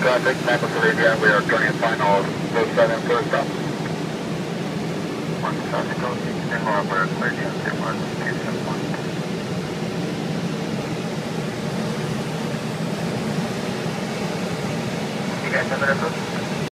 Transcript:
traffic, Mapa Arabia, we are turning final 07 first up. One traffic, go Houston, we're clear to 1, 271. You guys have it,